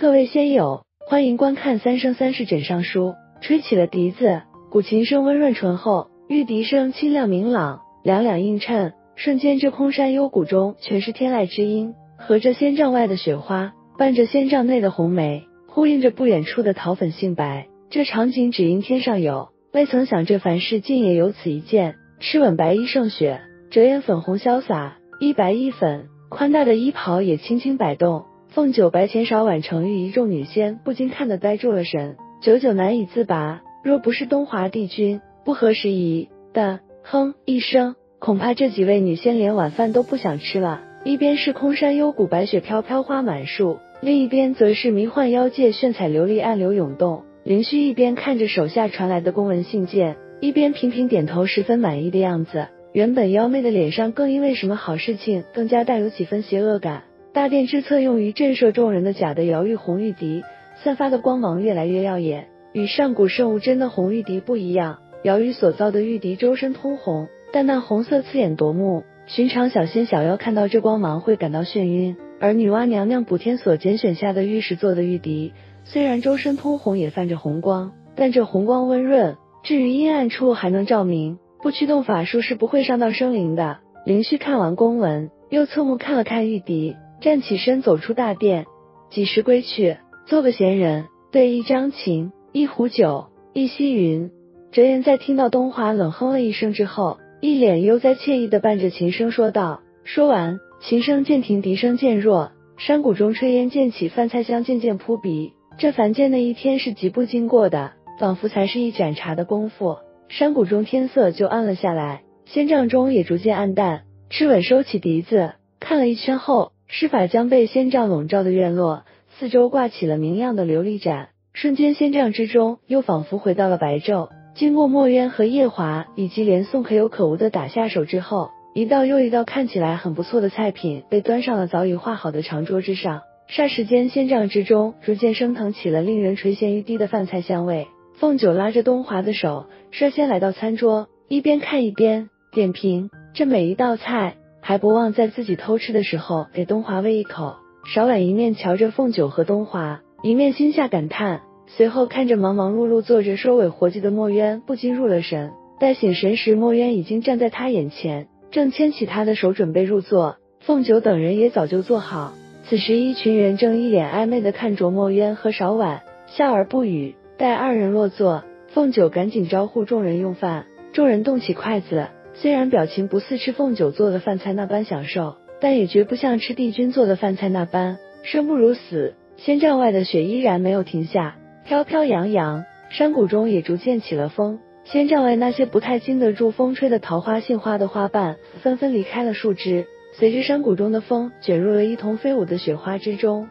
各位仙友，欢迎观看《三生三世枕上书》。吹起了笛子，古琴声温润醇厚，玉笛声清亮明朗，两两映衬，瞬间这空山幽谷中全是天籁之音，和着仙帐外的雪花，伴着仙帐内的红梅，呼应着不远处的桃粉杏白。这场景只因天上有，未曾想这凡世竟也有此一件。赤吻白衣胜雪，折颜粉红潇洒，一白一粉，宽大的衣袍也轻轻摆动。凤九白浅少晚成玉一众女仙，不禁看得呆住了神，久久难以自拔。若不是东华帝君，不合时宜的哼一声，恐怕这几位女仙连晚饭都不想吃了。一边是空山幽谷，白雪飘飘花满树；另一边则是迷幻妖界，炫彩琉璃暗流涌动。灵虚一边看着手下传来的公文信件，一边频频点头，十分满意的样子。原本妖媚的脸上，更因为什么好事情，更加带有几分邪恶感。大殿之侧用于震慑众人的假的瑶玉红玉笛，散发的光芒越来越耀眼。与上古圣物真的红玉笛不一样，瑶玉所造的玉笛周身通红，但那红色刺眼夺目。寻常小仙小妖看到这光芒会感到眩晕，而女娲娘娘补天所拣选下的玉石做的玉笛，虽然周身通红，也泛着红光，但这红光温润，至于阴暗处还能照明，不驱动法术是不会伤到生灵的。灵虚看完公文，又侧目看了看玉笛。站起身，走出大殿，几时归去？做个闲人，对一张琴，一壶酒，一溪云。哲言在听到东华冷哼了一声之后，一脸悠哉惬意的伴着琴声说道。说完，琴声渐停，笛声渐弱，山谷中炊烟渐起，饭菜香渐渐扑鼻。这凡间的一天是疾步经过的，仿佛才是一盏茶的功夫，山谷中天色就暗了下来，仙帐中也逐渐暗淡。赤吻收起笛子，看了一圈后。施法将被仙杖笼罩的院落，四周挂起了明亮的琉璃盏，瞬间仙杖之中又仿佛回到了白昼。经过墨渊和夜华以及连宋可有可无的打下手之后，一道又一道看起来很不错的菜品被端上了早已画好的长桌之上。霎时间，仙杖之中逐渐升腾起了令人垂涎欲滴的饭菜香味。凤九拉着东华的手，率先来到餐桌，一边看一边点评这每一道菜。还不忘在自己偷吃的时候给东华喂一口。少婉一面瞧着凤九和东华，一面心下感叹，随后看着忙忙碌碌做着收尾活计的墨渊，不禁入了神。待醒神时，墨渊已经站在他眼前，正牵起他的手准备入座。凤九等人也早就坐好。此时，一群人正一脸暧昧的看着墨渊和少婉，笑而不语。待二人落座，凤九赶紧招呼众人用饭。众人动起筷子。虽然表情不似吃凤九做的饭菜那般享受，但也绝不像吃帝君做的饭菜那般生不如死。仙帐外的雪依然没有停下，飘飘扬扬，山谷中也逐渐起了风。仙帐外那些不太经得住风吹的桃花、杏花的花瓣纷纷离开了树枝，随着山谷中的风卷入了一同飞舞的雪花之中。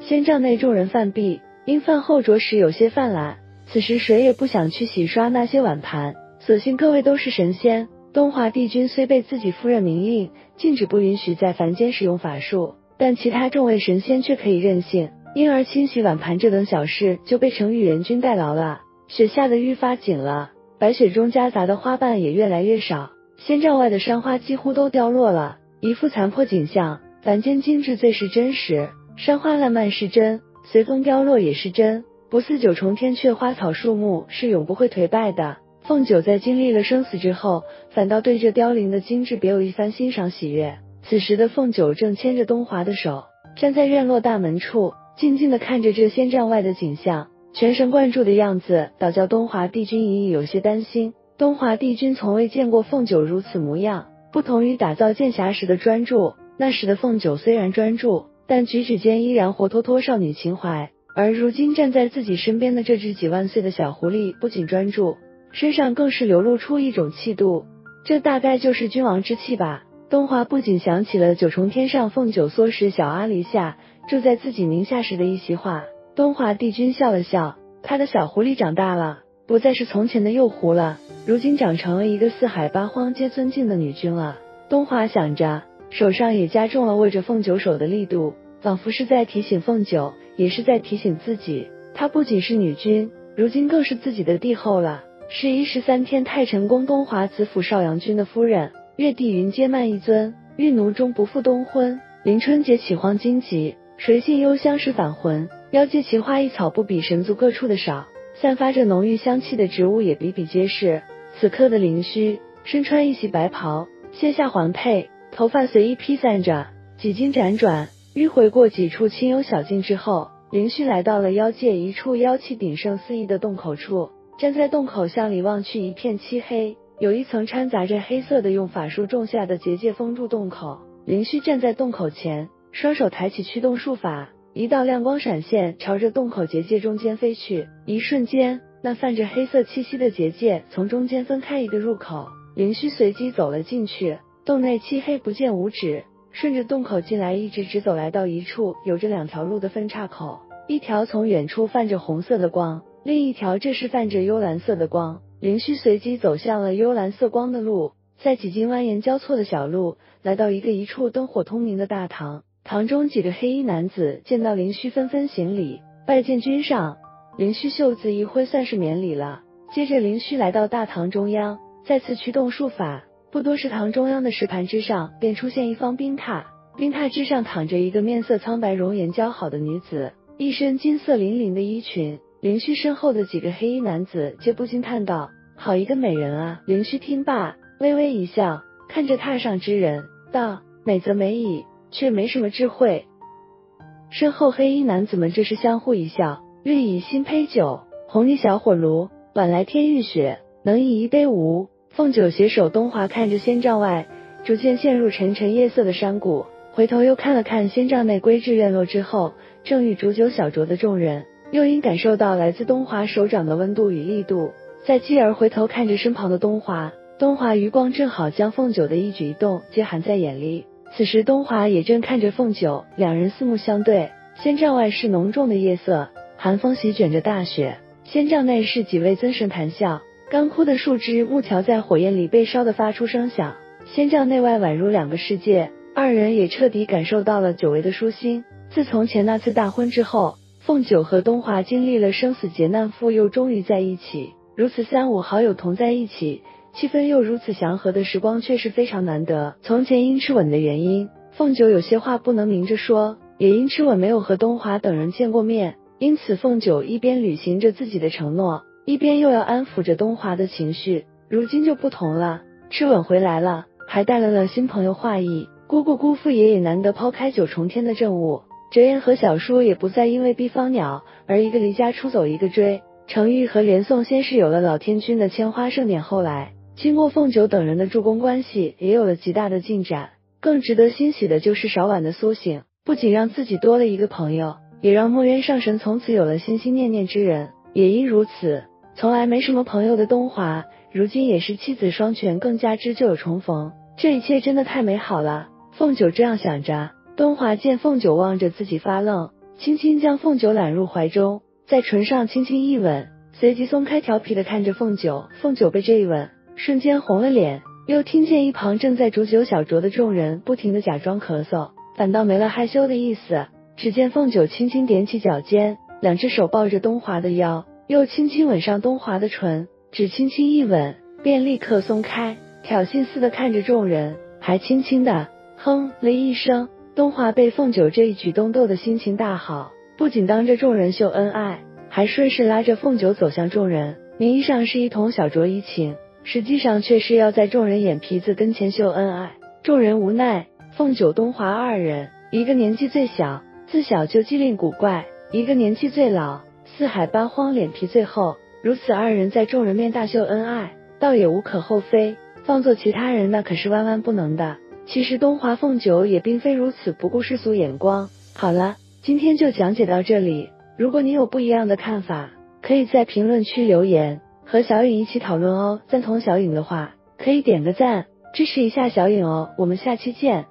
仙帐内众人饭毕，因饭后着实有些泛懒，此时谁也不想去洗刷那些碗盘，所幸各位都是神仙。东华帝君虽被自己夫人明令禁止不允许在凡间使用法术，但其他众位神仙却可以任性，因而清洗碗盘这等小事就被成玉元君代劳了。雪下的愈发紧了，白雪中夹杂的花瓣也越来越少，仙帐外的山花几乎都凋落了，一副残破景象。凡间精致最是真实，山花烂漫是真，随风凋落也是真，不似九重天却花草树木是永不会颓败的。凤九在经历了生死之后，反倒对这凋零的精致别有一番欣赏喜悦。此时的凤九正牵着东华的手，站在院落大门处，静静的看着这仙帐外的景象，全神贯注的样子，倒叫东华帝君隐隐有些担心。东华帝君从未见过凤九如此模样，不同于打造剑匣时的专注，那时的凤九虽然专注，但举止间依然活脱脱少女情怀。而如今站在自己身边的这只几万岁的小狐狸，不仅专注。身上更是流露出一种气度，这大概就是君王之气吧。东华不仅想起了九重天上凤九缩时小阿离下住在自己名下时的一席话。东华帝君笑了笑，他的小狐狸长大了，不再是从前的幼狐了，如今长成了一个四海八荒皆尊敬的女君了。东华想着，手上也加重了握着凤九手的力度，仿佛是在提醒凤九，也是在提醒自己，她不仅是女君，如今更是自己的帝后了。是一十三天太晨宫东华子府少阳君的夫人，月帝云阶慢一尊，玉奴终不负东昏。临春节起荒荆棘，谁信幽香是返魂？妖界奇花异草不比神族各处的少，散发着浓郁香气的植物也比比皆是。此刻的灵虚身穿一袭白袍，卸下环佩，头发随意披散着，几经辗转，迂回过几处清幽小径之后，灵虚来到了妖界一处妖气鼎盛四溢的洞口处。站在洞口向里望去，一片漆黑，有一层掺杂着黑色的用法术种下的结界封住洞口。灵虚站在洞口前，双手抬起驱动术法，一道亮光闪现，朝着洞口结界中间飞去。一瞬间，那泛着黑色气息的结界从中间分开一个入口，灵虚随即走了进去。洞内漆黑不见五指，顺着洞口进来，一直直走来到一处有着两条路的分岔口，一条从远处泛着红色的光。另一条这是泛着幽蓝色的光，灵虚随即走向了幽蓝色光的路，在几经蜿蜒交错的小路，来到一个一处灯火通明的大堂。堂中几个黑衣男子见到灵虚，纷纷行礼，拜见君上。灵虚袖子一挥，算是免礼了。接着灵虚来到大堂中央，再次驱动术法，不多时，堂中央的石盘之上便出现一方冰榻，冰榻之上躺着一个面色苍白、容颜姣好的女子，一身金色粼粼的衣裙。灵虚身后的几个黑衣男子皆不禁叹道：“好一个美人啊！”灵虚听罢，微微一笑，看着榻上之人道：“美则美矣，却没什么智慧。”身后黑衣男子们这是相互一笑，欲以新醅酒，红泥小火炉，晚来天欲雪，能饮一杯无？凤九携手东华看着仙帐外逐渐陷入沉沉夜色的山谷，回头又看了看仙帐内归置院落之后正欲煮酒小酌的众人。又因感受到来自东华手掌的温度与力度，再继而回头看着身旁的东华，东华余光正好将凤九的一举一动皆含在眼里。此时东华也正看着凤九，两人四目相对。仙帐外是浓重的夜色，寒风席卷着大雪。仙帐内是几位尊神谈笑，干枯的树枝、木条在火焰里被烧得发出声响。仙帐内外宛如两个世界，二人也彻底感受到了久违的舒心。自从前那次大婚之后。凤九和东华经历了生死劫难，复又终于在一起。如此三五好友同在一起，气氛又如此祥和的时光，却是非常难得。从前因吃吻的原因，凤九有些话不能明着说，也因吃吻没有和东华等人见过面，因此凤九一边履行着自己的承诺，一边又要安抚着东华的情绪。如今就不同了，吃吻回来了，还带来了新朋友画意。姑姑姑父爷也难得抛开九重天的政务。哲言和小叔也不再因为毕方鸟而一个离家出走，一个追。程昱和连宋先是有了老天君的千花盛典，后来经过凤九等人的助攻，关系也有了极大的进展。更值得欣喜的就是少晚的苏醒，不仅让自己多了一个朋友，也让墨渊上神从此有了心心念念之人。也因如此，从来没什么朋友的东华，如今也是妻子双全，更加之旧友重逢。这一切真的太美好了。凤九这样想着。东华见凤九望着自己发愣，轻轻将凤九揽入怀中，在唇上轻轻一吻，随即松开，调皮的看着凤九。凤九被这一吻，瞬间红了脸。又听见一旁正在煮酒小酌的众人不停的假装咳嗽，反倒没了害羞的意思。只见凤九轻轻踮起脚尖，两只手抱着东华的腰，又轻轻吻上东华的唇，只轻轻一吻，便立刻松开，挑衅似的看着众人，还轻轻的哼了一声。东华被凤九这一举动逗得心情大好，不仅当着众人秀恩爱，还顺势拉着凤九走向众人。名义上是一同小酌怡情，实际上却是要在众人眼皮子跟前秀恩爱。众人无奈，凤九、东华二人，一个年纪最小，自小就机灵古怪；一个年纪最老，四海八荒，脸皮最厚。如此二人在众人面大秀恩爱，倒也无可厚非。放做其他人，那可是万万不能的。其实东华凤九也并非如此不顾世俗眼光。好了，今天就讲解到这里。如果你有不一样的看法，可以在评论区留言，和小影一起讨论哦。赞同小影的话，可以点个赞，支持一下小影哦。我们下期见。